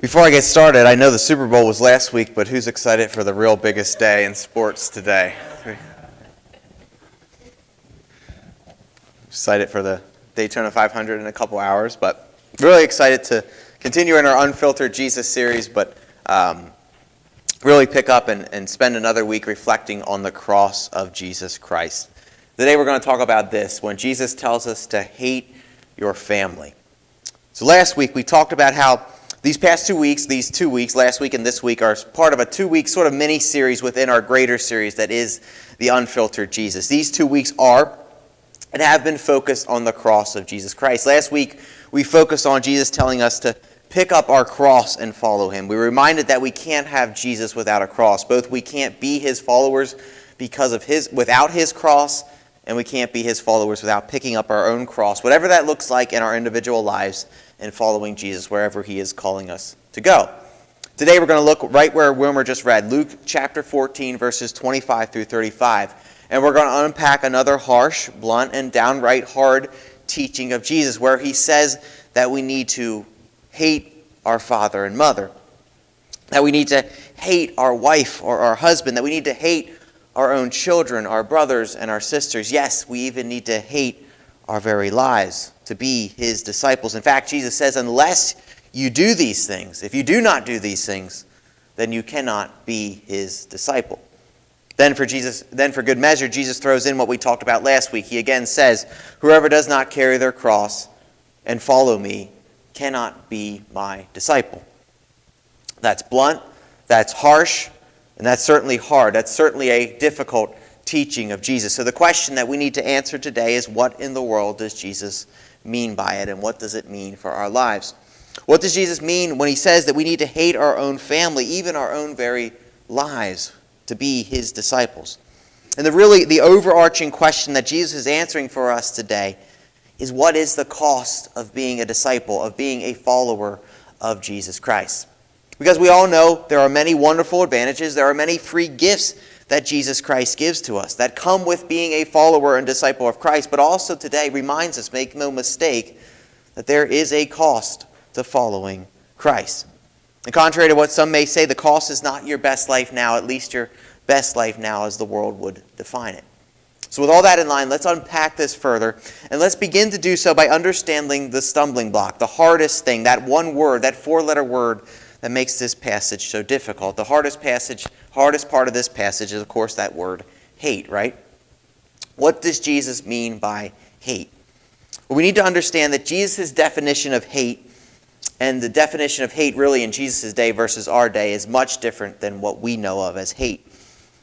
Before I get started, I know the Super Bowl was last week, but who's excited for the real biggest day in sports today? Excited for the Daytona 500 in a couple hours, but really excited to continue in our Unfiltered Jesus series, but um, really pick up and, and spend another week reflecting on the cross of Jesus Christ. Today we're going to talk about this when Jesus tells us to hate your family. So last week we talked about how these past two weeks, these two weeks, last week and this week, are part of a two week sort of mini series within our greater series that is the Unfiltered Jesus. These two weeks are and have been focused on the cross of Jesus Christ. Last week, we focused on Jesus telling us to pick up our cross and follow him. We were reminded that we can't have Jesus without a cross. Both we can't be his followers because of his without his cross, and we can't be his followers without picking up our own cross, whatever that looks like in our individual lives and following Jesus wherever he is calling us to go. Today we're going to look right where Wilmer just read, Luke chapter 14, verses 25 through 35. And we're going to unpack another harsh, blunt, and downright hard teaching of Jesus where he says that we need to hate our father and mother, that we need to hate our wife or our husband, that we need to hate our own children, our brothers and our sisters. Yes, we even need to hate our very lives to be his disciples. In fact, Jesus says, unless you do these things, if you do not do these things, then you cannot be his disciple. Then for Jesus, then for good measure, Jesus throws in what we talked about last week. He again says, Whoever does not carry their cross and follow me cannot be my disciple. That's blunt, that's harsh, and that's certainly hard. That's certainly a difficult teaching of Jesus. So the question that we need to answer today is what in the world does Jesus mean by it and what does it mean for our lives? What does Jesus mean when he says that we need to hate our own family, even our own very lives, to be his disciples? And the really the overarching question that Jesus is answering for us today is what is the cost of being a disciple, of being a follower of Jesus Christ? Because we all know there are many wonderful advantages, there are many free gifts that Jesus Christ gives to us that come with being a follower and disciple of Christ, but also today reminds us, make no mistake, that there is a cost to following Christ. And contrary to what some may say, the cost is not your best life now, at least your best life now as the world would define it. So, with all that in mind, let's unpack this further. And let's begin to do so by understanding the stumbling block, the hardest thing, that one word, that four letter word that makes this passage so difficult. The hardest passage, hardest part of this passage is, of course, that word hate, right? What does Jesus mean by hate? Well, we need to understand that Jesus' definition of hate and the definition of hate really in Jesus' day versus our day is much different than what we know of as hate.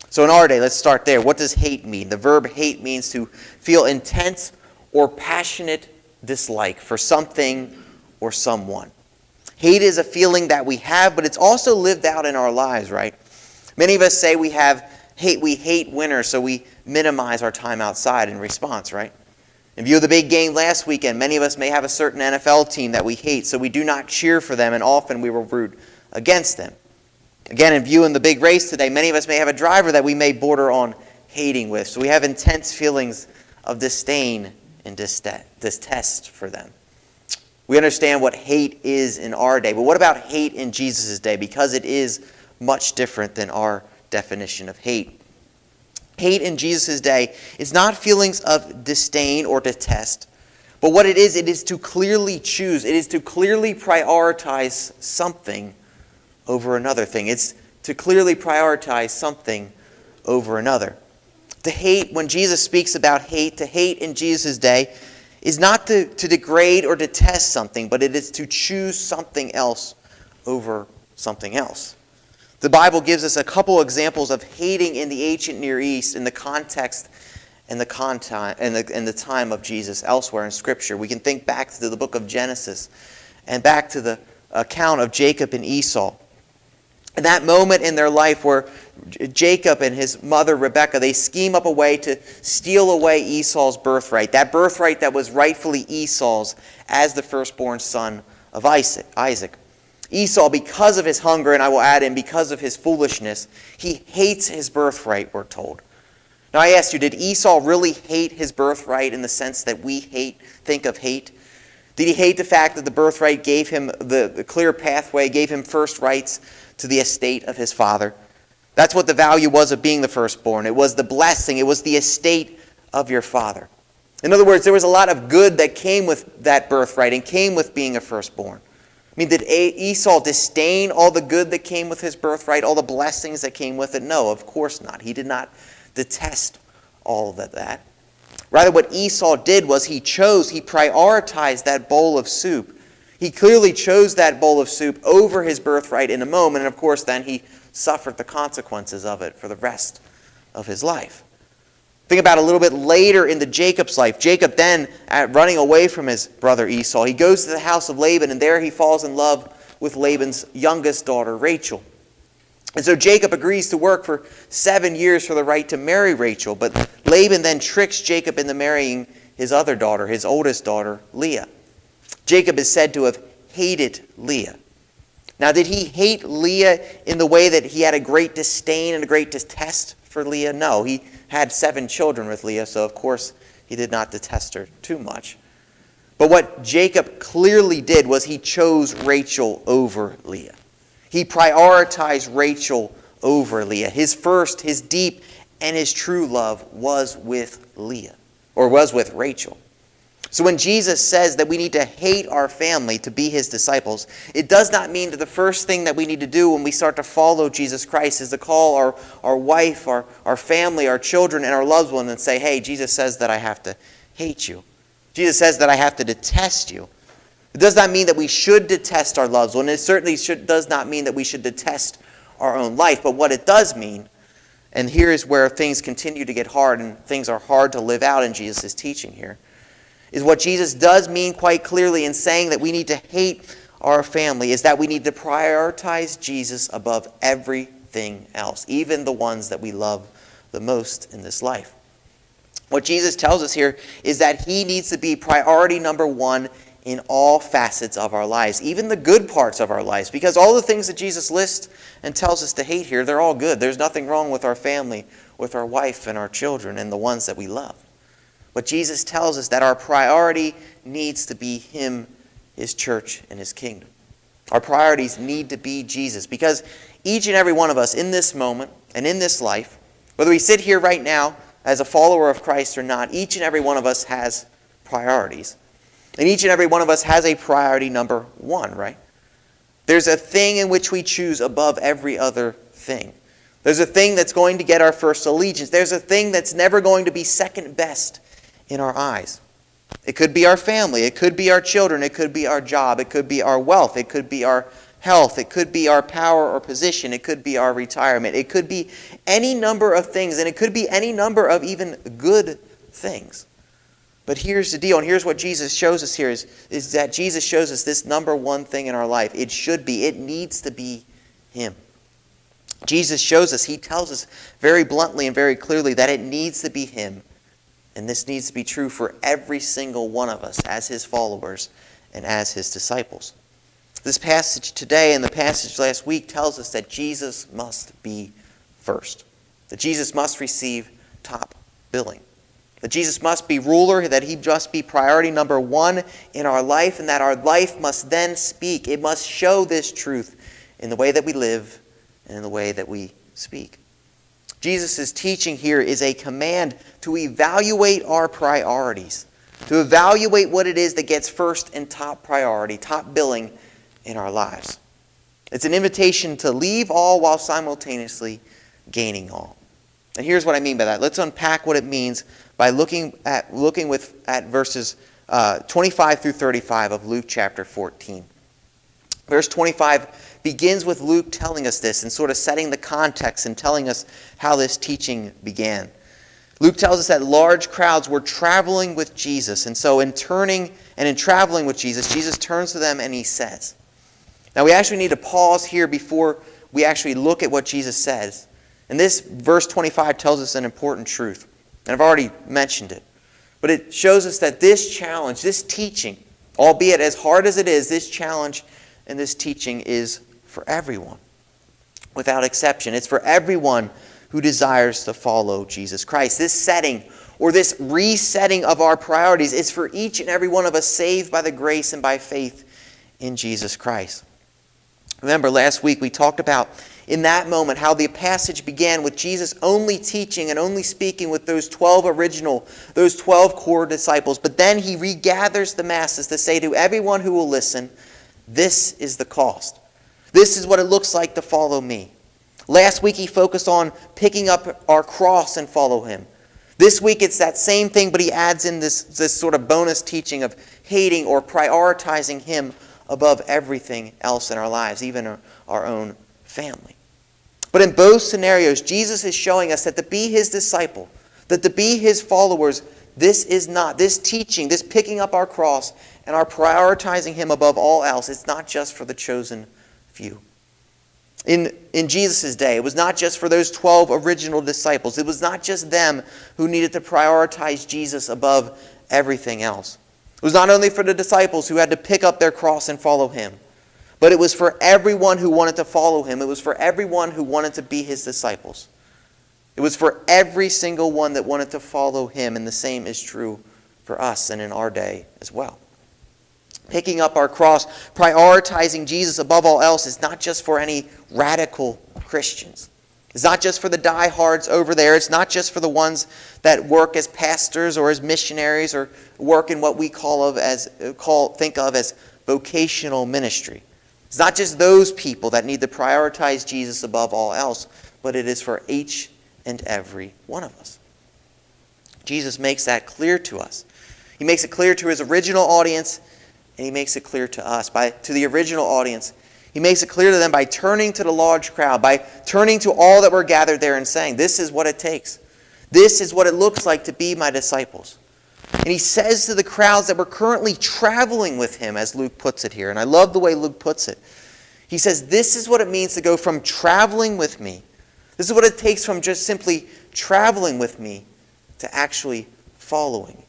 So in our day, let's start there. What does hate mean? The verb hate means to feel intense or passionate dislike for something or someone. Hate is a feeling that we have, but it's also lived out in our lives, right? Many of us say we have hate, we hate winter, so we minimize our time outside in response, right? In view of the big game last weekend, many of us may have a certain NFL team that we hate, so we do not cheer for them, and often we will root against them. Again, in view of the big race today, many of us may have a driver that we may border on hating with, so we have intense feelings of disdain and distaste for them. We understand what hate is in our day, but what about hate in Jesus' day? Because it is much different than our definition of hate. Hate in Jesus' day is not feelings of disdain or detest, but what it is, it is to clearly choose, it is to clearly prioritize something over another thing. It's to clearly prioritize something over another. To hate, when Jesus speaks about hate, to hate in Jesus' day is not to, to degrade or detest something, but it is to choose something else over something else. The Bible gives us a couple examples of hating in the ancient Near East in the context and the, and the, and the time of Jesus elsewhere in Scripture. We can think back to the book of Genesis and back to the account of Jacob and Esau. And that moment in their life where Jacob and his mother Rebekah, they scheme up a way to steal away Esau's birthright, that birthright that was rightfully Esau's as the firstborn son of Isaac. Esau, because of his hunger, and I will add in, because of his foolishness, he hates his birthright, we're told. Now I ask you, did Esau really hate his birthright in the sense that we hate, think of hate? Did he hate the fact that the birthright gave him the, the clear pathway, gave him first rights to the estate of his father? That's what the value was of being the firstborn. It was the blessing, it was the estate of your father. In other words, there was a lot of good that came with that birthright and came with being a firstborn. I mean, did Esau disdain all the good that came with his birthright, all the blessings that came with it? No, of course not. He did not detest all of that. Rather, what Esau did was he chose, he prioritized that bowl of soup. He clearly chose that bowl of soup over his birthright in a moment, and of course, then he suffered the consequences of it for the rest of his life. Think about a little bit later into Jacob's life. Jacob then, running away from his brother Esau, he goes to the house of Laban, and there he falls in love with Laban's youngest daughter, Rachel. And so Jacob agrees to work for seven years for the right to marry Rachel, but Laban then tricks Jacob into marrying his other daughter, his oldest daughter, Leah. Jacob is said to have hated Leah. Now, did he hate Leah in the way that he had a great disdain and a great detest for Leah? No, he had seven children with Leah, so of course he did not detest her too much. But what Jacob clearly did was he chose Rachel over Leah. He prioritized Rachel over Leah. His first, his deep, and his true love was with Leah, or was with Rachel. So when Jesus says that we need to hate our family to be his disciples, it does not mean that the first thing that we need to do when we start to follow Jesus Christ is to call our, our wife, our, our family, our children, and our loved one and say, hey, Jesus says that I have to hate you. Jesus says that I have to detest you. It does not mean that we should detest our loved one. It certainly should, does not mean that we should detest our own life. But what it does mean, and here is where things continue to get hard and things are hard to live out in Jesus' teaching here, is what Jesus does mean quite clearly in saying that we need to hate our family, is that we need to prioritize Jesus above everything else, even the ones that we love the most in this life. What Jesus tells us here is that he needs to be priority number one in all facets of our lives, even the good parts of our lives, because all the things that Jesus lists and tells us to hate here, they're all good. There's nothing wrong with our family, with our wife and our children and the ones that we love. But Jesus tells us that our priority needs to be Him, His church, and His kingdom. Our priorities need to be Jesus because each and every one of us in this moment and in this life, whether we sit here right now as a follower of Christ or not, each and every one of us has priorities. And each and every one of us has a priority number one, right? There's a thing in which we choose above every other thing. There's a thing that's going to get our first allegiance. There's a thing that's never going to be second best in our eyes. It could be our family. It could be our children. It could be our job. It could be our wealth. It could be our health. It could be our power or position. It could be our retirement. It could be any number of things, and it could be any number of even good things. But here's the deal, and here's what Jesus shows us here is, is that Jesus shows us this number one thing in our life. It should be, it needs to be Him. Jesus shows us, He tells us very bluntly and very clearly that it needs to be Him. And this needs to be true for every single one of us as His followers and as His disciples. This passage today and the passage last week tells us that Jesus must be first, that Jesus must receive top billing. That Jesus must be ruler, that he must be priority number one in our life, and that our life must then speak. It must show this truth in the way that we live and in the way that we speak. Jesus' teaching here is a command to evaluate our priorities, to evaluate what it is that gets first and top priority, top billing in our lives. It's an invitation to leave all while simultaneously gaining all. And here's what I mean by that. Let's unpack what it means by looking at, looking with, at verses uh, 25 through 35 of Luke chapter 14. Verse 25 begins with Luke telling us this and sort of setting the context and telling us how this teaching began. Luke tells us that large crowds were traveling with Jesus. And so, in turning and in traveling with Jesus, Jesus turns to them and he says, Now, we actually need to pause here before we actually look at what Jesus says. And this verse 25 tells us an important truth. And I've already mentioned it. But it shows us that this challenge, this teaching, albeit as hard as it is, this challenge and this teaching is for everyone, without exception. It's for everyone who desires to follow Jesus Christ. This setting or this resetting of our priorities is for each and every one of us saved by the grace and by faith in Jesus Christ. Remember, last week we talked about in that moment how the passage began with Jesus only teaching and only speaking with those 12 original, those 12 core disciples. But then he regathers the masses to say to everyone who will listen, This is the cost. This is what it looks like to follow me. Last week he focused on picking up our cross and follow him. This week it's that same thing, but he adds in this, this sort of bonus teaching of hating or prioritizing him above everything else in our lives, even our, our own family. But in both scenarios, Jesus is showing us that to be his disciple, that to be his followers, this is not, this teaching, this picking up our cross and our prioritizing him above all else, it's not just for the chosen few. In, in Jesus' day, it was not just for those 12 original disciples. It was not just them who needed to prioritize Jesus above everything else. It was not only for the disciples who had to pick up their cross and follow him, but it was for everyone who wanted to follow him. It was for everyone who wanted to be his disciples. It was for every single one that wanted to follow him, and the same is true for us and in our day as well. Picking up our cross, prioritizing Jesus above all else, is not just for any radical Christians. It's not just for the diehards over there. It's not just for the ones that work as pastors or as missionaries or work in what we call of as call think of as vocational ministry. It's not just those people that need to prioritize Jesus above all else, but it is for each and every one of us. Jesus makes that clear to us. He makes it clear to his original audience, and he makes it clear to us. By, to the original audience, he makes it clear to them by turning to the large crowd, by turning to all that were gathered there and saying, This is what it takes. This is what it looks like to be my disciples. And he says to the crowds that were currently traveling with him, as Luke puts it here, and I love the way Luke puts it. He says, This is what it means to go from traveling with me. This is what it takes from just simply traveling with me to actually following.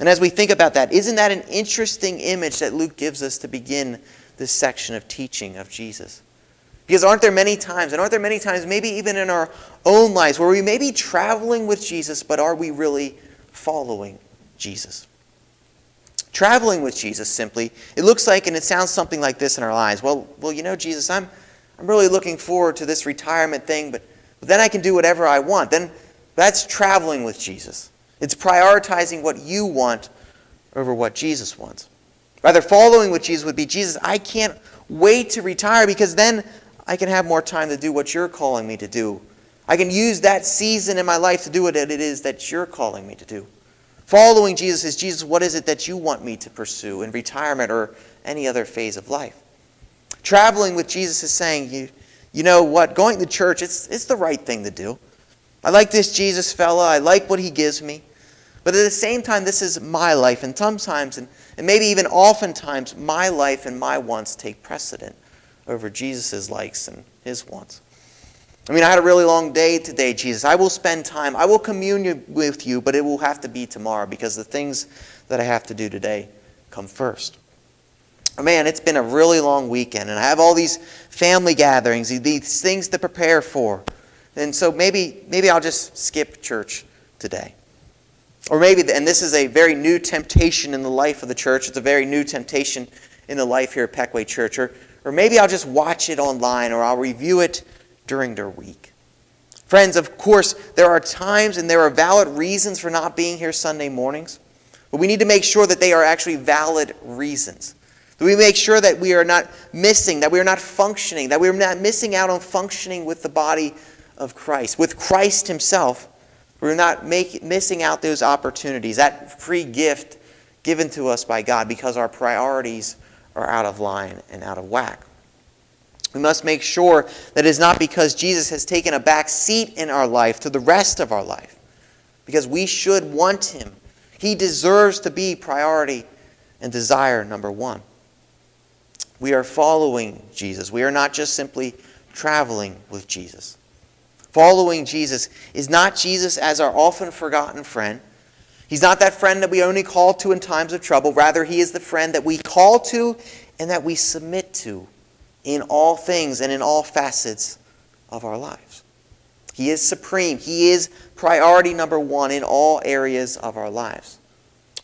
And as we think about that, isn't that an interesting image that Luke gives us to begin this section of teaching of Jesus? Because aren't there many times, and aren't there many times, maybe even in our own lives, where we may be traveling with Jesus, but are we really following Jesus. Traveling with Jesus simply, it looks like and it sounds something like this in our lives. Well, well, you know, Jesus, I'm, I'm really looking forward to this retirement thing, but, but then I can do whatever I want. Then that's traveling with Jesus. It's prioritizing what you want over what Jesus wants. Rather, following what Jesus would be Jesus, I can't wait to retire because then I can have more time to do what you're calling me to do I can use that season in my life to do what it is that you're calling me to do. Following Jesus is Jesus, what is it that you want me to pursue in retirement or any other phase of life? Traveling with Jesus is saying, you, you know what, going to church, it's, it's the right thing to do. I like this Jesus fella, I like what he gives me. But at the same time, this is my life, and sometimes, and, and maybe even oftentimes, my life and my wants take precedent over Jesus' likes and his wants. I mean, I had a really long day today, Jesus. I will spend time. I will commune with you, but it will have to be tomorrow because the things that I have to do today come first. Man, it's been a really long weekend, and I have all these family gatherings, these things to prepare for. And so maybe, maybe I'll just skip church today. Or maybe, and this is a very new temptation in the life of the church, it's a very new temptation in the life here at Pequea Church. Or, or maybe I'll just watch it online, or I'll review it during their week. Friends, of course, there are times and there are valid reasons for not being here Sunday mornings, but we need to make sure that they are actually valid reasons. That we make sure that we are not missing, that we are not functioning, that we are not missing out on functioning with the body of Christ, with Christ Himself. We're not make, missing out those opportunities, that free gift given to us by God because our priorities are out of line and out of whack. We must make sure that it is not because Jesus has taken a back seat in our life to the rest of our life, because we should want him. He deserves to be priority and desire number one. We are following Jesus. We are not just simply traveling with Jesus. Following Jesus is not Jesus as our often forgotten friend. He's not that friend that we only call to in times of trouble. Rather, he is the friend that we call to and that we submit to in all things and in all facets of our lives. He is supreme. He is priority number one in all areas of our lives.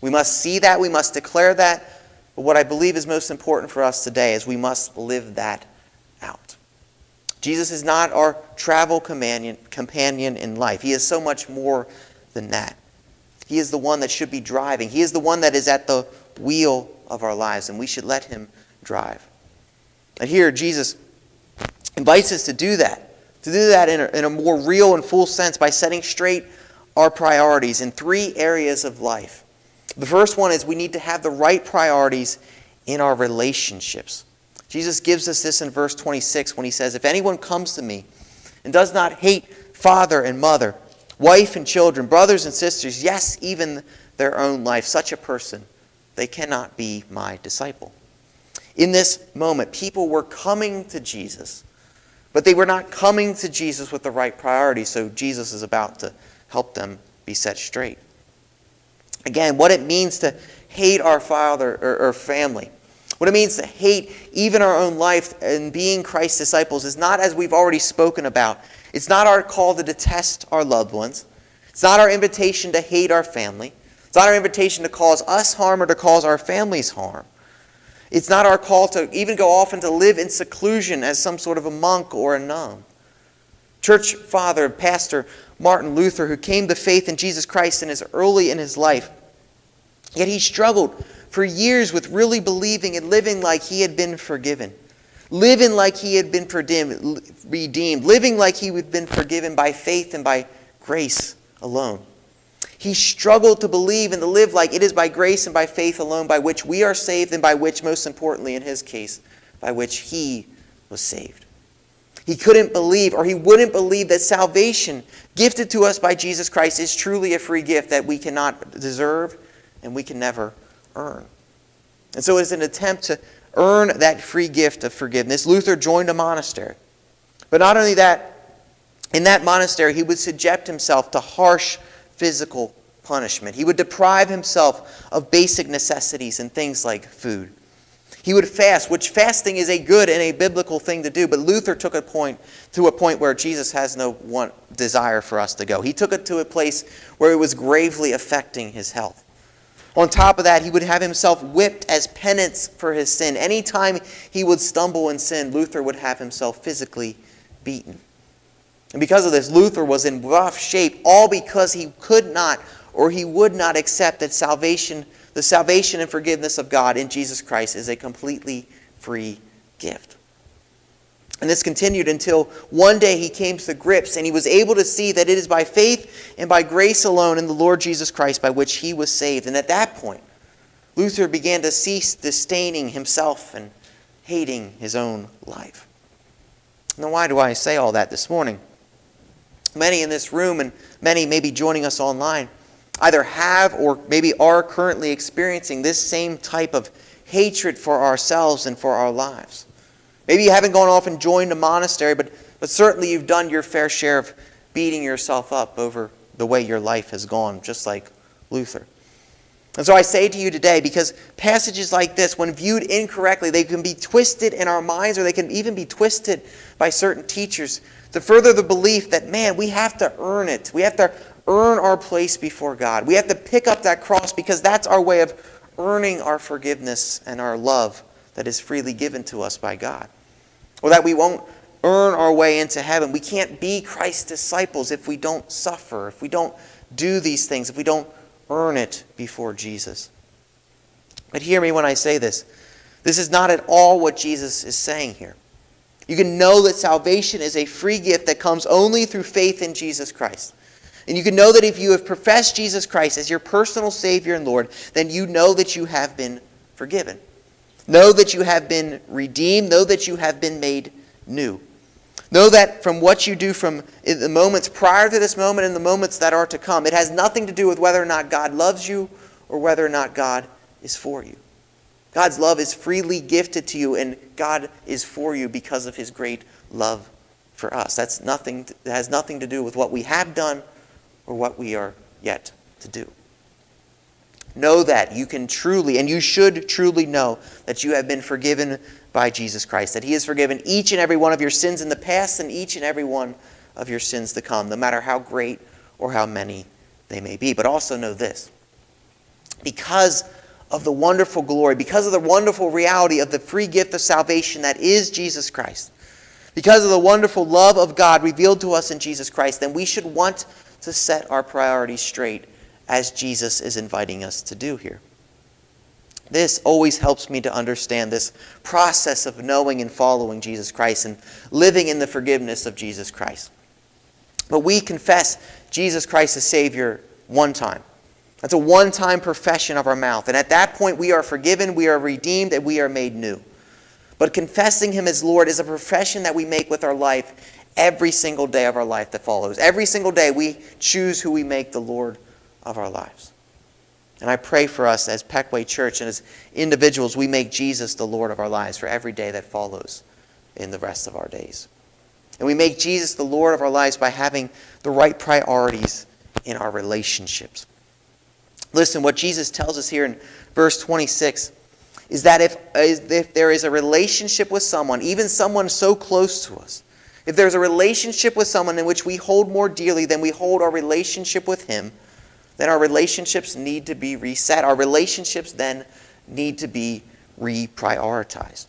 We must see that. We must declare that. But what I believe is most important for us today is we must live that. Jesus is not our travel companion, companion in life. He is so much more than that. He is the one that should be driving. He is the one that is at the wheel of our lives, and we should let him drive. And here, Jesus invites us to do that, to do that in a, in a more real and full sense by setting straight our priorities in three areas of life. The first one is we need to have the right priorities in our relationships. Jesus gives us this in verse 26 when he says, If anyone comes to me and does not hate father and mother, wife and children, brothers and sisters, yes, even their own life, such a person, they cannot be my disciple. In this moment, people were coming to Jesus, but they were not coming to Jesus with the right priorities, so Jesus is about to help them be set straight. Again, what it means to hate our father or, or family, what it means to hate even our own life and being Christ's disciples is not as we've already spoken about. It's not our call to detest our loved ones. It's not our invitation to hate our family. It's not our invitation to cause us harm or to cause our families harm. It's not our call to even go off and to live in seclusion as some sort of a monk or a nun. Church father, pastor Martin Luther, who came to faith in Jesus Christ in his early in his life, yet he struggled for years with really believing and living like he had been forgiven, living like he had been redeemed, living like he had been forgiven by faith and by grace alone. He struggled to believe and to live like it is by grace and by faith alone by which we are saved and by which, most importantly in his case, by which he was saved. He couldn't believe or he wouldn't believe that salvation gifted to us by Jesus Christ is truly a free gift that we cannot deserve and we can never earn. And so, as an attempt to earn that free gift of forgiveness, Luther joined a monastery. But not only that, in that monastery, he would subject himself to harsh physical punishment. He would deprive himself of basic necessities and things like food. He would fast, which fasting is a good and a biblical thing to do, but Luther took a point to a point where Jesus has no one desire for us to go. He took it to a place where it was gravely affecting his health. On top of that, he would have himself whipped as penance for his sin. Anytime he would stumble in sin, Luther would have himself physically beaten. And because of this, Luther was in rough shape, all because he could not or he would not accept that salvation, the salvation and forgiveness of God in Jesus Christ is a completely free gift. And this continued until one day he came to grips and he was able to see that it is by faith and by grace alone in the Lord Jesus Christ by which he was saved. And at that point, Luther began to cease disdaining himself and hating his own life. Now, why do I say all that this morning? Many in this room and many maybe joining us online either have or maybe are currently experiencing this same type of hatred for ourselves and for our lives. Maybe you haven't gone off and joined a monastery, but, but certainly you've done your fair share of beating yourself up over the way your life has gone, just like Luther. And so I say to you today, because passages like this, when viewed incorrectly, they can be twisted in our minds or they can even be twisted by certain teachers to further the belief that, man, we have to earn it. We have to earn our place before God. We have to pick up that cross because that's our way of earning our forgiveness and our love that is freely given to us by God. Or that we won't earn our way into heaven. We can't be Christ's disciples if we don't suffer, if we don't do these things, if we don't earn it before Jesus. But hear me when I say this. This is not at all what Jesus is saying here. You can know that salvation is a free gift that comes only through faith in Jesus Christ. And you can know that if you have professed Jesus Christ as your personal Savior and Lord, then you know that you have been forgiven. Know that you have been redeemed. Know that you have been made new. Know that from what you do from the moments prior to this moment and the moments that are to come, it has nothing to do with whether or not God loves you or whether or not God is for you. God's love is freely gifted to you, and God is for you because of his great love for us. That's nothing, that has nothing to do with what we have done or what we are yet to do. Know that you can truly, and you should truly know that you have been forgiven by Jesus Christ, that he has forgiven each and every one of your sins in the past and each and every one of your sins to come, no matter how great or how many they may be. But also know this because of the wonderful glory, because of the wonderful reality of the free gift of salvation that is Jesus Christ, because of the wonderful love of God revealed to us in Jesus Christ, then we should want to set our priorities straight as Jesus is inviting us to do here. This always helps me to understand this process of knowing and following Jesus Christ and living in the forgiveness of Jesus Christ. But we confess Jesus Christ as Savior one time. That's a one time profession of our mouth. And at that point, we are forgiven, we are redeemed, and we are made new. But confessing Him as Lord is a profession that we make with our life every single day of our life that follows. Every single day, we choose who we make the Lord of our lives. And I pray for us as Pequea Church and as individuals, we make Jesus the Lord of our lives for every day that follows in the rest of our days. And we make Jesus the Lord of our lives by having the right priorities in our relationships. Listen, what Jesus tells us here in verse 26 is that if, if there is a relationship with someone, even someone so close to us, if there's a relationship with someone in which we hold more dearly than we hold our relationship with Him, then our relationships need to be reset. Our relationships then need to be reprioritized.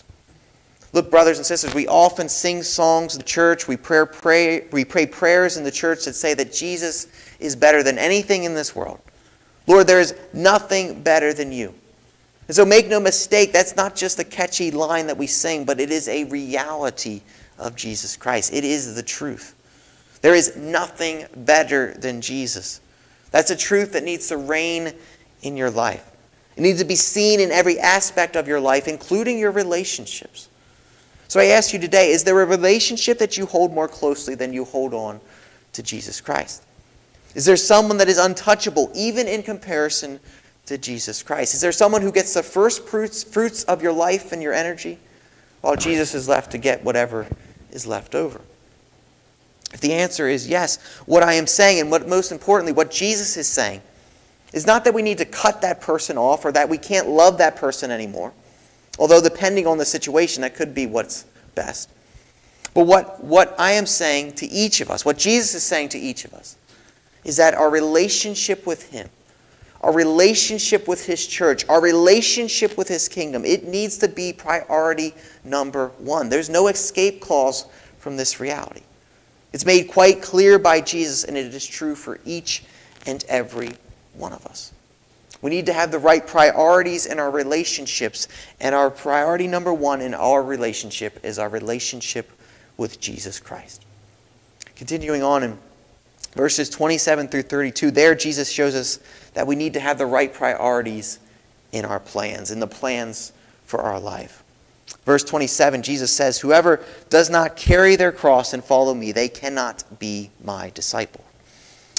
Look, brothers and sisters, we often sing songs in the church. We pray, pray, we pray prayers in the church that say that Jesus is better than anything in this world. Lord, there is nothing better than you. And so make no mistake, that's not just a catchy line that we sing, but it is a reality of Jesus Christ. It is the truth. There is nothing better than Jesus. That's a truth that needs to reign in your life. It needs to be seen in every aspect of your life, including your relationships. So I ask you today is there a relationship that you hold more closely than you hold on to Jesus Christ? Is there someone that is untouchable, even in comparison to Jesus Christ? Is there someone who gets the first fruits, fruits of your life and your energy, while Jesus is left to get whatever is left over? If the answer is yes, what I am saying, and what most importantly, what Jesus is saying, is not that we need to cut that person off or that we can't love that person anymore. Although, depending on the situation, that could be what's best. But what, what I am saying to each of us, what Jesus is saying to each of us, is that our relationship with Him, our relationship with His church, our relationship with His kingdom, it needs to be priority number one. There's no escape clause from this reality. It's made quite clear by Jesus, and it is true for each and every one of us. We need to have the right priorities in our relationships, and our priority number one in our relationship is our relationship with Jesus Christ. Continuing on in verses 27 through 32, there Jesus shows us that we need to have the right priorities in our plans, in the plans for our life. Verse 27, Jesus says, Whoever does not carry their cross and follow me, they cannot be my disciple.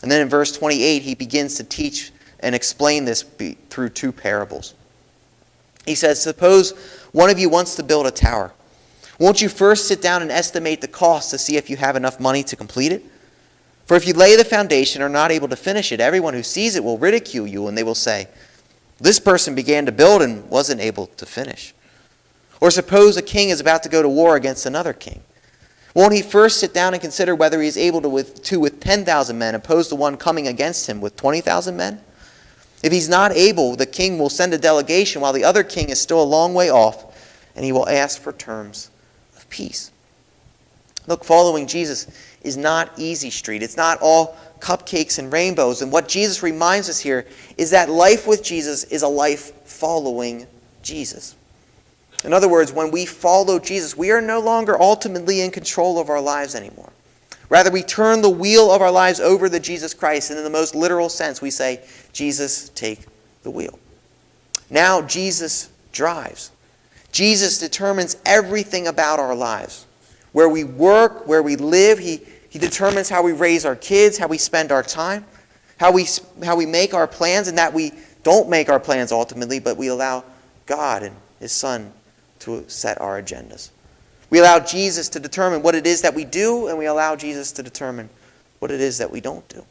And then in verse 28, he begins to teach and explain this through two parables. He says, Suppose one of you wants to build a tower. Won't you first sit down and estimate the cost to see if you have enough money to complete it? For if you lay the foundation and are not able to finish it, everyone who sees it will ridicule you, and they will say, This person began to build and wasn't able to finish. Or suppose a king is about to go to war against another king. Won't he first sit down and consider whether he is able to, with, to with 10,000 men, oppose the one coming against him with 20,000 men? If he's not able, the king will send a delegation while the other king is still a long way off, and he will ask for terms of peace. Look, following Jesus is not easy street. It's not all cupcakes and rainbows. And what Jesus reminds us here is that life with Jesus is a life following Jesus. In other words, when we follow Jesus, we are no longer ultimately in control of our lives anymore. Rather, we turn the wheel of our lives over to Jesus Christ, and in the most literal sense, we say, Jesus, take the wheel. Now, Jesus drives. Jesus determines everything about our lives. Where we work, where we live, He he determines how we raise our kids, how we spend our time, how we, how we make our plans, and that we don't make our plans ultimately, but we allow God and His Son to set our agendas. We allow Jesus to determine what it is that we do, and we allow Jesus to determine what it is that we don't do.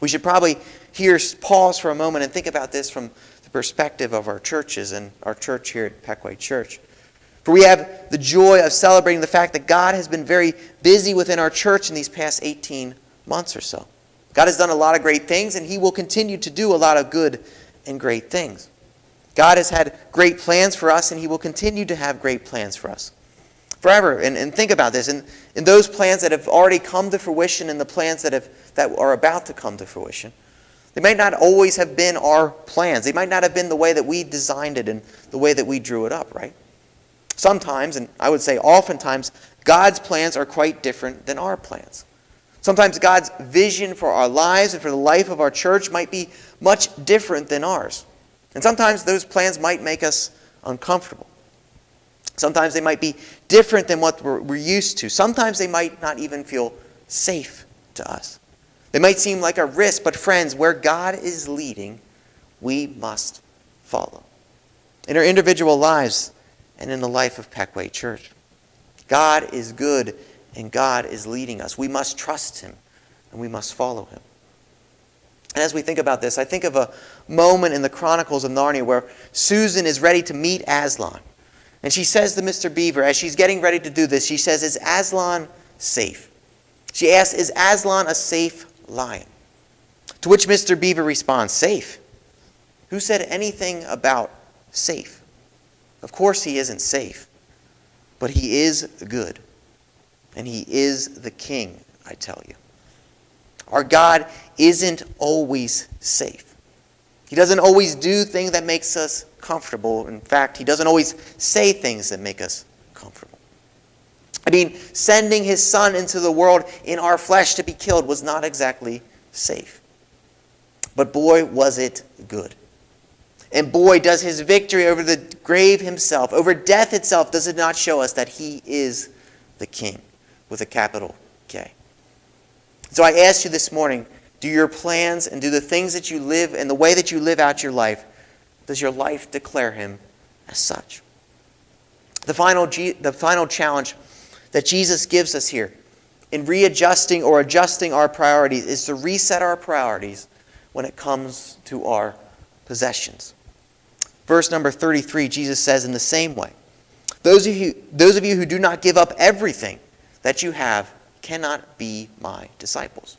We should probably here pause for a moment and think about this from the perspective of our churches and our church here at Pequea Church. For we have the joy of celebrating the fact that God has been very busy within our church in these past 18 months or so. God has done a lot of great things, and He will continue to do a lot of good and great things. God has had great plans for us, and He will continue to have great plans for us forever. And, and think about this. And in those plans that have already come to fruition and the plans that, have, that are about to come to fruition, they might not always have been our plans. They might not have been the way that we designed it and the way that we drew it up, right? Sometimes, and I would say oftentimes, God's plans are quite different than our plans. Sometimes God's vision for our lives and for the life of our church might be much different than ours. And sometimes those plans might make us uncomfortable. Sometimes they might be different than what we're, we're, used to. Sometimes they might not even feel safe to us. They might seem like a risk, but friends, where God is leading, we must follow. In our individual lives and in the life of Pequea Church. God is good and God is leading us. We must trust Him and we must follow Him. And as we think about this, I think of a moment in the Chronicles of Narnia where Susan is ready to meet Aslan. And she says to Mr. Beaver, as she's getting ready to do this, she says, Is Aslan safe? She asks, Is Aslan a safe lion? To which Mr. Beaver responds, Safe? Who said anything about safe? Of course, he isn't safe, but he is good. And he is the king, I tell you. Our God isn't always safe. He doesn't always do things that makes us comfortable. In fact, he doesn't always say things that make us comfortable. I mean, sending his son into the world in our flesh to be killed was not exactly safe. But boy, was it good. And boy, does his victory over the grave himself, over death itself, does it not show us that he is the king with a capital K. So I ask you this morning do your plans and do the things that you live and the way that you live out your life, does your life declare him as such? The final, the final challenge that Jesus gives us here in readjusting or adjusting our priorities is to reset our priorities when it comes to our possessions. Verse number 33, Jesus says, in the same way, those of you, those of you who do not give up everything that you have cannot be my disciples.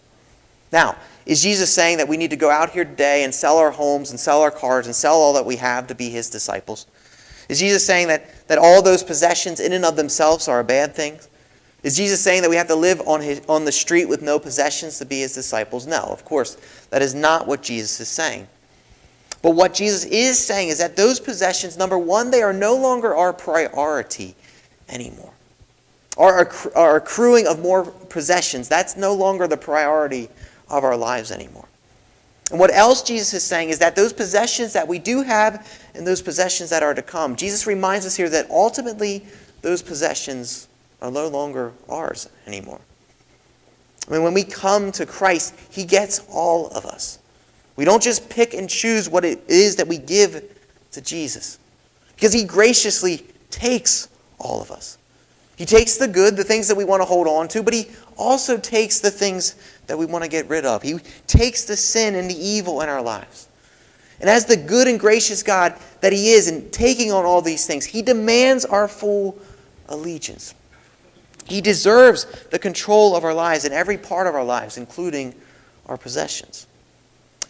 Now, is Jesus saying that we need to go out here today and sell our homes and sell our cars and sell all that we have to be his disciples? Is Jesus saying that, that all those possessions in and of themselves are a bad thing? Is Jesus saying that we have to live on, his, on the street with no possessions to be his disciples? No, of course. That is not what Jesus is saying. But what Jesus is saying is that those possessions, number one, they are no longer our priority anymore. Our, our accruing of more possessions, that's no longer the priority of our lives anymore. And what else Jesus is saying is that those possessions that we do have and those possessions that are to come, Jesus reminds us here that ultimately those possessions are no longer ours anymore. I mean, when we come to Christ, He gets all of us. We don't just pick and choose what it is that we give to Jesus because He graciously takes all of us. He takes the good, the things that we want to hold on to, but He also takes the things that we want to get rid of. He takes the sin and the evil in our lives. And as the good and gracious God that He is in taking on all these things, He demands our full allegiance. He deserves the control of our lives in every part of our lives, including our possessions.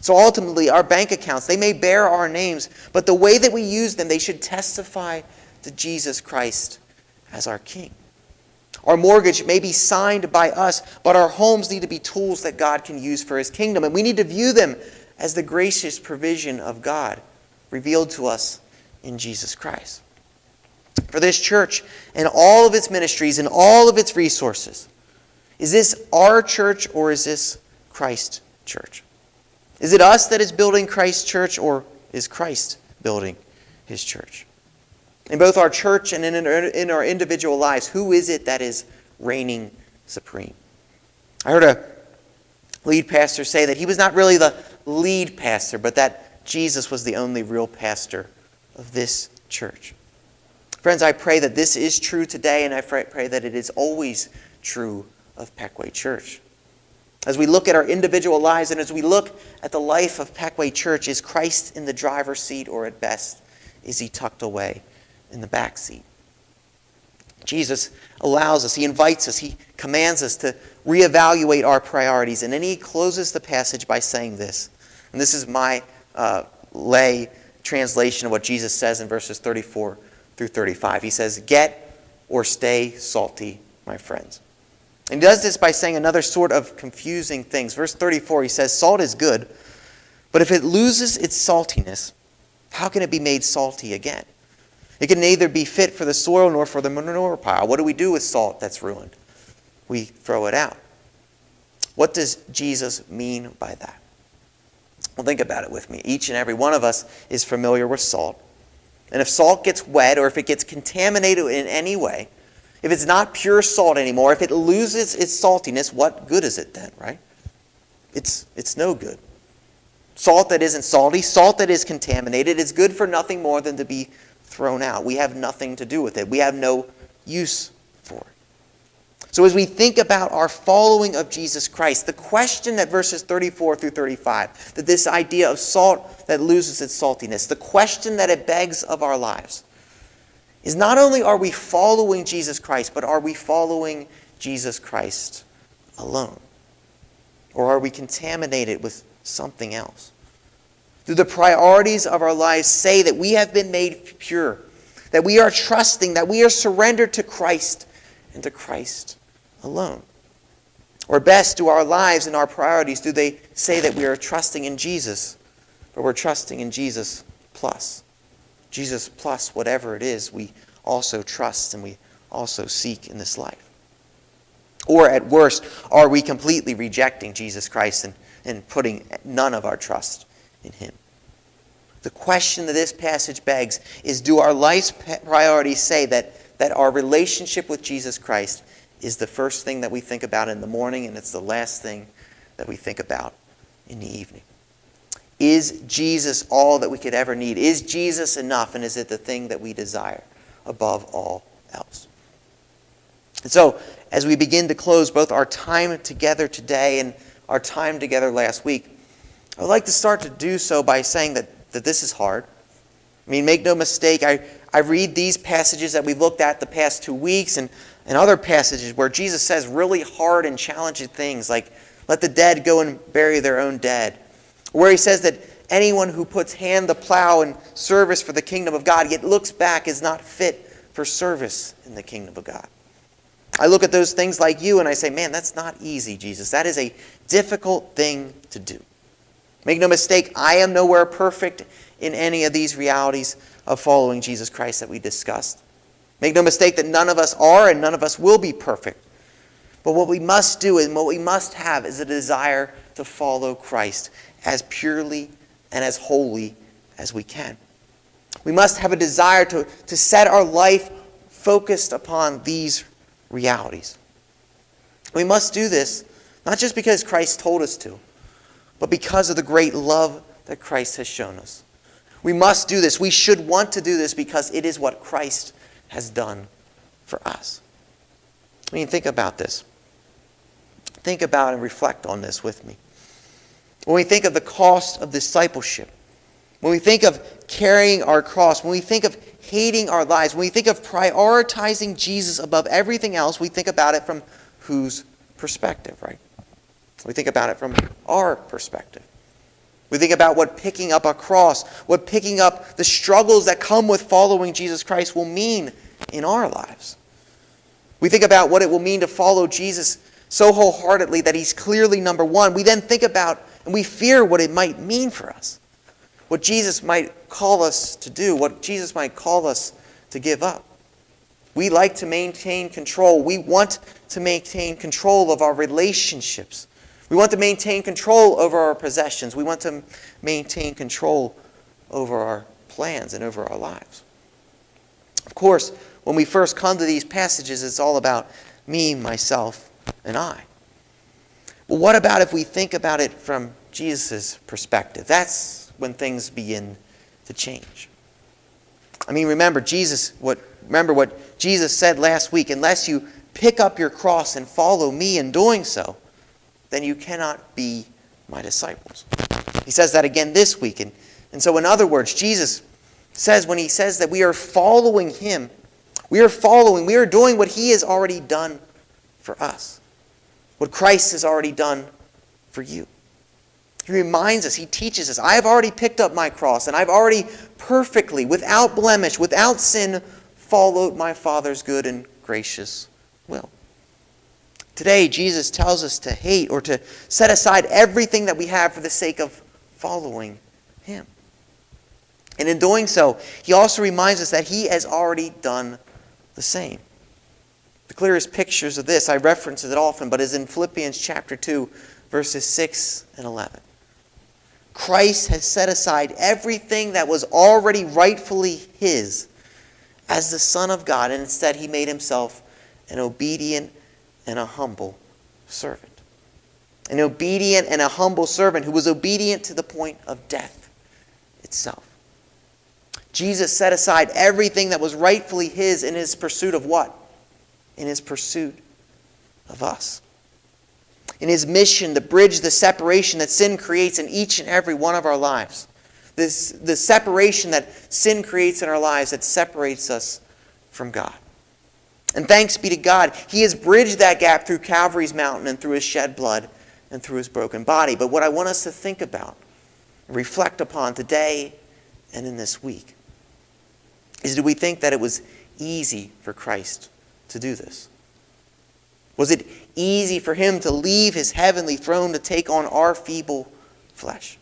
So ultimately, our bank accounts, they may bear our names, but the way that we use them, they should testify to Jesus Christ as our King. Our mortgage may be signed by us, but our homes need to be tools that God can use for His kingdom. And we need to view them as the gracious provision of God revealed to us in Jesus Christ. For this church and all of its ministries and all of its resources, is this our church or is this Christ church? Is it us that is building Christ's church, or is Christ building his church? In both our church and in our, in our individual lives, who is it that is reigning supreme? I heard a lead pastor say that he was not really the lead pastor, but that Jesus was the only real pastor of this church. Friends, I pray that this is true today, and I pray that it is always true of Pequea Church. As we look at our individual lives and as we look at the life of Pequea Church, is Christ in the driver's seat or at best is he tucked away in the back seat? Jesus allows us, he invites us, he commands us to reevaluate our priorities. And then he closes the passage by saying this. And this is my uh, lay translation of what Jesus says in verses 34 through 35. He says, Get or stay salty, my friends. And he does this by saying another sort of confusing things. Verse 34, he says, Salt is good, but if it loses its saltiness, how can it be made salty again? It can neither be fit for the soil nor for the manure pile. What do we do with salt that's ruined? We throw it out. What does Jesus mean by that? Well, think about it with me. Each and every one of us is familiar with salt. And if salt gets wet or if it gets contaminated in any way, if it's not pure salt anymore, if it loses its saltiness, what good is it then, right? It's, it's no good. Salt that isn't salty, salt that is contaminated, is good for nothing more than to be thrown out. We have nothing to do with it. We have no use for it. So, as we think about our following of Jesus Christ, the question that verses 34 through 35, that this idea of salt that loses its saltiness, the question that it begs of our lives, is not only are we following Jesus Christ, but are we following Jesus Christ alone? Or are we contaminated with something else? Do the priorities of our lives say that we have been made pure, that we are trusting, that we are surrendered to Christ and to Christ alone? Or best, do our lives and our priorities, do they say that we are trusting in Jesus, but we're trusting in Jesus plus? Jesus plus whatever it is we also trust and we also seek in this life. Or at worst, are we completely rejecting Jesus Christ and, and putting none of our trust in Him? The question that this passage begs is do our life's priorities say that, that our relationship with Jesus Christ is the first thing that we think about in the morning and it's the last thing that we think about in the evening. Is Jesus all that we could ever need? Is Jesus enough? And is it the thing that we desire above all else? And so, as we begin to close both our time together today and our time together last week, I would like to start to do so by saying that, that this is hard. I mean, make no mistake, I, I read these passages that we've looked at the past two weeks, and and other passages where Jesus says really hard and challenging things like, let the dead go and bury their own dead. Where he says that anyone who puts hand to plow in service for the kingdom of God yet looks back is not fit for service in the kingdom of God. I look at those things like you and I say, man, that's not easy, Jesus. That is a difficult thing to do. Make no mistake, I am nowhere perfect in any of these realities of following Jesus Christ that we discussed. Make no mistake that none of us are and none of us will be perfect. But what we must do and what we must have is a desire to follow Christ as purely and as holy as we can. We must have a desire to, to set our life focused upon these realities. We must do this not just because Christ told us to, but because of the great love that Christ has shown us. We must do this. We should want to do this because it is what Christ has done for us. I mean, think about this. Think about and reflect on this with me. When we think of the cost of discipleship, when we think of carrying our cross, when we think of hating our lives, when we think of prioritizing Jesus above everything else, we think about it from whose perspective, right? We think about it from our perspective. We think about what picking up a cross, what picking up the struggles that come with following Jesus Christ will mean in our lives. We think about what it will mean to follow Jesus so wholeheartedly that he's clearly number one. We then think about and we fear what it might mean for us, what Jesus might call us to do, what Jesus might call us to give up. We like to maintain control. We want to maintain control of our relationships. We want to maintain control over our possessions. We want to maintain control over our plans and over our lives. Of course, when we first come to these passages, it's all about me, myself, and I. But what about if we think about it from Jesus' perspective? That's when things begin to change. I mean, remember Jesus what remember what Jesus said last week, unless you pick up your cross and follow me in doing so, then you cannot be my disciples. He says that again this week. And, and so, in other words, Jesus says when he says that we are following him, We are following, we are doing what He has already done for us, what Christ has already done for you. He reminds us, He teaches us, I have already picked up my cross, and I've already perfectly, without blemish, without sin, followed my Father's good and gracious will. Today, Jesus tells us to hate or to set aside everything that we have for the sake of following Him. And in doing so, He also reminds us that He has already done the same. The clearest pictures of this, I reference it often, but is in Philippians chapter 2, verses 6 and 11. Christ has set aside everything that was already rightfully His as the Son of God, and instead He made Himself an obedient and a humble servant. An obedient and a humble servant who was obedient to the point of death itself. Jesus set aside everything that was rightfully his in his pursuit of what? In his pursuit of us. In his mission to bridge the separation that sin creates in each and every one of our lives. This, the separation that sin creates in our lives that separates us from God. And thanks be to God, He has bridged that gap through Calvary's mountain and through His shed blood and through His broken body. But what I want us to think about, reflect upon today and in this week, is do we think that it was easy for Christ to do this? Was it easy for Him to leave His heavenly throne to take on our feeble flesh?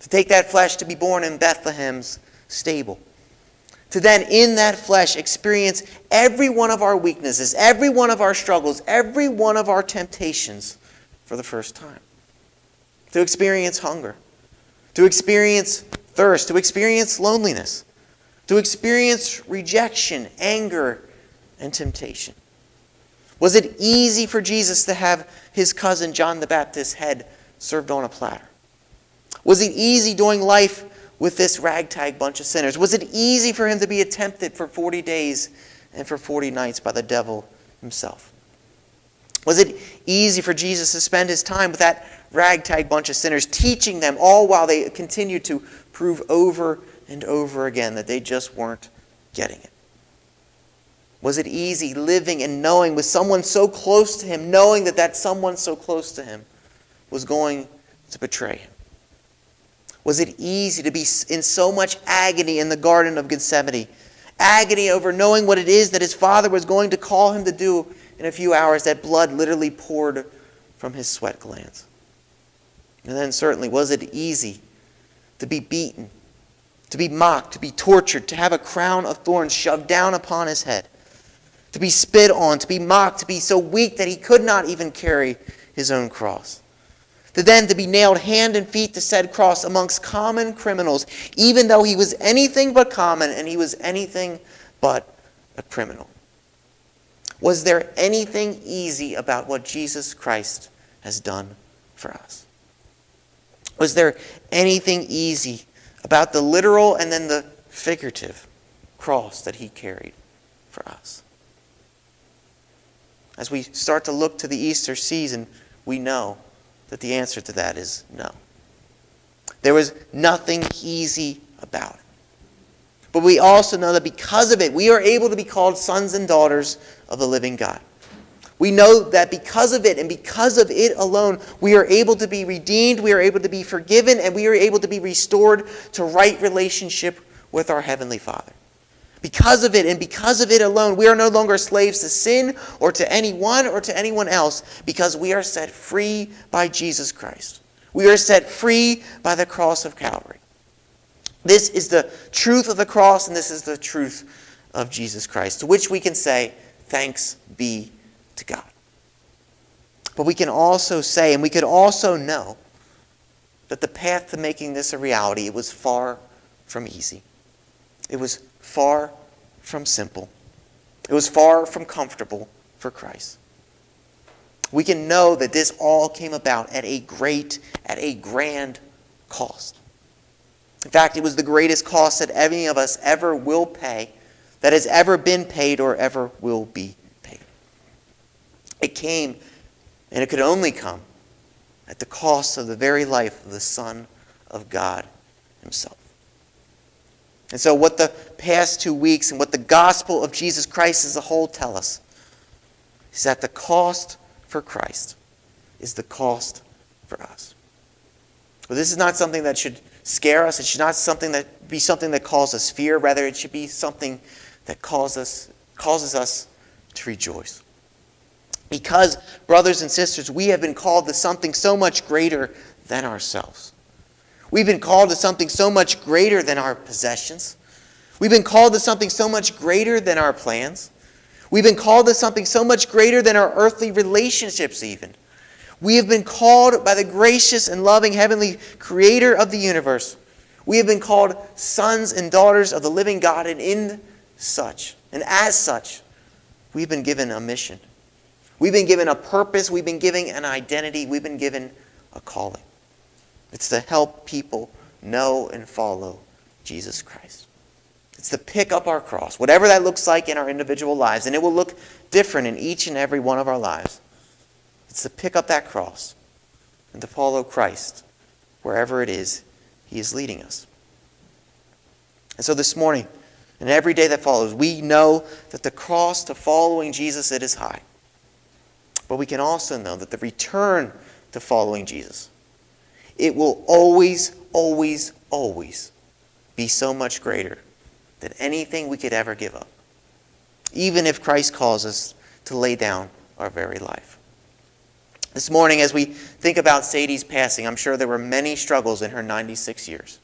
To take that flesh to be born in Bethlehem's stable? To then in that flesh experience every one of our weaknesses, every one of our struggles, every one of our temptations for the first time. To experience hunger, to experience thirst, to experience loneliness, to experience rejection, anger, and temptation. Was it easy for Jesus to have his cousin John the Baptist's head served on a platter? Was it easy doing life with this ragtag bunch of sinners? Was it easy for him to be tempted for 40 days and for 40 nights by the devil himself? Was it easy for Jesus to spend his time with that ragtag bunch of sinners, teaching them all while they continued to prove over and over again that they just weren't getting it? Was it easy living and knowing with someone so close to him, knowing that that someone so close to him was going to betray him? Was it easy to be in so much agony in the Garden of Gethsemane? Agony over knowing what it is that his father was going to call him to do in a few hours, that blood literally poured from his sweat glands. And then, certainly, was it easy to be beaten, to be mocked, to be tortured, to have a crown of thorns shoved down upon his head, to be spit on, to be mocked, to be so weak that he could not even carry his own cross? To then to be nailed hand and feet to said cross amongst common criminals, even though he was anything but common and he was anything but a criminal. Was there anything easy about what Jesus Christ has done for us? Was there anything easy about the literal and then the figurative cross that he carried for us? As we start to look to the Easter season, we know that the answer to that is no. There was nothing easy about it. But we also know that because of it, we are able to be called sons and daughters of the living God. We know that because of it and because of it alone, we are able to be redeemed, we are able to be forgiven, and we are able to be restored to right relationship with our Heavenly Father. Because of it and because of it alone, we are no longer slaves to sin or to anyone or to anyone else because we are set free by Jesus Christ. We are set free by the cross of Calvary. This is the truth of the cross and this is the truth of Jesus Christ, to which we can say, Thanks be to God. But we can also say, and we could also know, that the path to making this a reality, it was far from easy. It was far from simple. It was far from comfortable for Christ. We can know that this all came about at a great, at a grand cost. In fact, it was the greatest cost that any of us ever will pay, that has ever been paid or ever will be paid. It came, and it could only come, at the cost of the very life of the Son of God Himself. And so, what the past two weeks and what the gospel of Jesus Christ as a whole tell us is that the cost for Christ is the cost for us. But this is not something that should scare us. It should not something that be something that causes us fear. Rather, it should be something that causes us, causes us to rejoice. Because, brothers and sisters, we have been called to something so much greater than ourselves. We've been called to something so much greater than our possessions. We've been called to something so much greater than our plans. We've been called to something so much greater than our earthly relationships, even. We have been called by the gracious and loving heavenly creator of the universe. We have been called sons and daughters of the living God, and in such, and as such, we've been given a mission. We've been given a purpose. We've been given an identity. We've been given a calling. It's to help people know and follow Jesus Christ. It's to pick up our cross, whatever that looks like in our individual lives, and it will look different in each and every one of our lives. It's to pick up that cross and to follow Christ wherever it is He is leading us. And so this morning, and every day that follows, we know that the cross to following Jesus it is high. But we can also know that the return to following Jesus, it will always, always, always be so much greater than anything we could ever give up, even if Christ calls us to lay down our very life. This morning, as we think about Sadie's passing, I'm sure there were many struggles in her 96 years.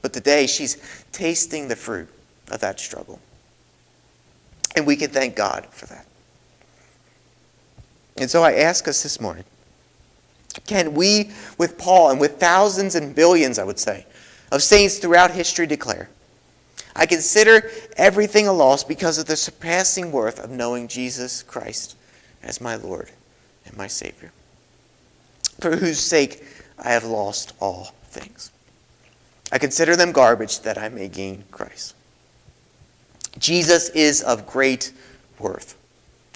But today, she's tasting the fruit of that struggle. And we can thank God for that. And so I ask us this morning can we, with Paul and with thousands and billions, I would say, of saints throughout history declare, I consider everything a loss because of the surpassing worth of knowing Jesus Christ as my Lord and my Savior, for whose sake I have lost all things. I consider them garbage that I may gain Christ. Jesus is of great worth.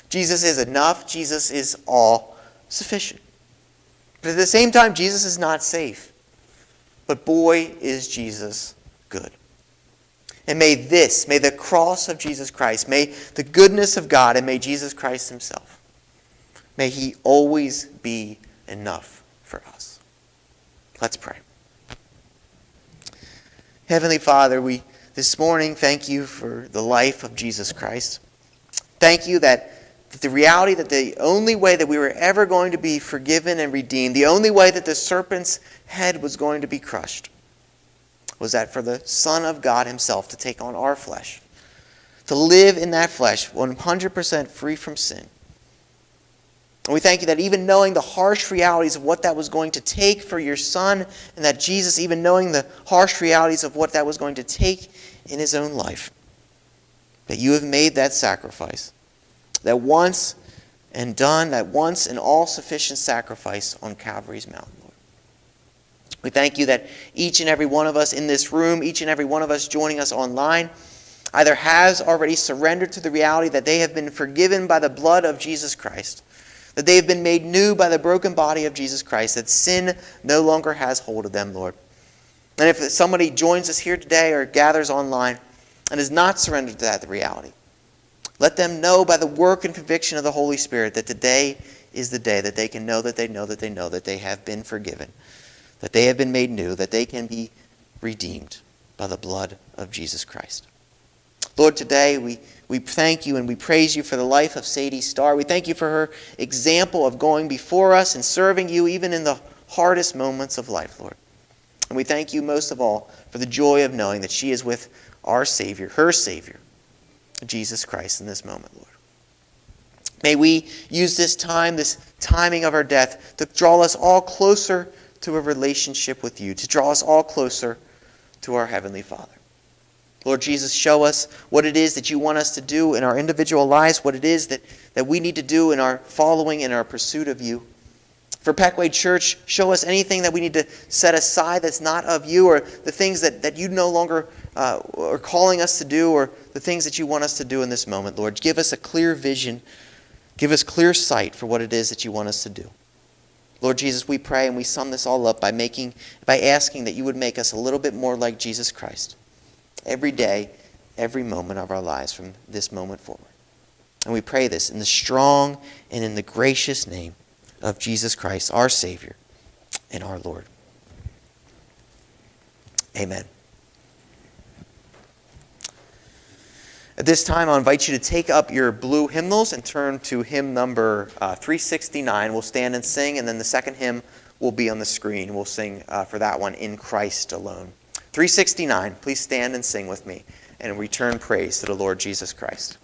Jesus is enough. Jesus is all sufficient. But at the same time, Jesus is not safe. But boy, is Jesus good. And may this, may the cross of Jesus Christ, may the goodness of God, and may Jesus Christ himself, may he always be enough for us. Let's pray. Heavenly Father, we this morning thank you for the life of Jesus Christ. Thank you that the reality that the only way that we were ever going to be forgiven and redeemed, the only way that the serpent's head was going to be crushed, was that for the Son of God Himself to take on our flesh, to live in that flesh 100% free from sin. And we thank you that even knowing the harsh realities of what that was going to take for your Son, and that Jesus, even knowing the harsh realities of what that was going to take in His own life, that you have made that sacrifice. That once and done, that once and all sufficient sacrifice on Calvary's mountain. Lord. We thank you that each and every one of us in this room, each and every one of us joining us online, either has already surrendered to the reality that they have been forgiven by the blood of Jesus Christ, that they have been made new by the broken body of Jesus Christ, that sin no longer has hold of them, Lord. And if somebody joins us here today or gathers online and has not surrendered to that reality, let them know by the work and conviction of the Holy Spirit that today is the day that they can know that they know that they know that they have been forgiven that they have been made new, that they can be redeemed by the blood of Jesus Christ. Lord, today we, we thank you and we praise you for the life of Sadie Starr. We thank you for her example of going before us and serving you even in the hardest moments of life, Lord. And we thank you most of all for the joy of knowing that she is with our Savior, her Savior, Jesus Christ, in this moment, Lord. May we use this time, this timing of our death, to draw us all closer to a relationship with you, to draw us all closer to our Heavenly Father. Lord Jesus, show us what it is that you want us to do in our individual lives, what it is that, that we need to do in our following and our pursuit of you. For Pequea Church, show us anything that we need to set aside that's not of you, or the things that, that you no longer uh, are calling us to do, or the things that you want us to do in this moment, Lord. Give us a clear vision. Give us clear sight for what it is that you want us to do. Lord Jesus, we pray and we sum this all up by making by asking that you would make us a little bit more like Jesus Christ. every day, every moment of our lives from this moment forward. And we pray this in the strong and in the gracious name of Jesus Christ, our Savior and our Lord. Amen. At this time, I'll invite you to take up your blue hymnals and turn to hymn number uh, 369. We'll stand and sing, and then the second hymn will be on the screen. We'll sing uh, for that one, In Christ Alone. 369, please stand and sing with me and return praise to the Lord Jesus Christ.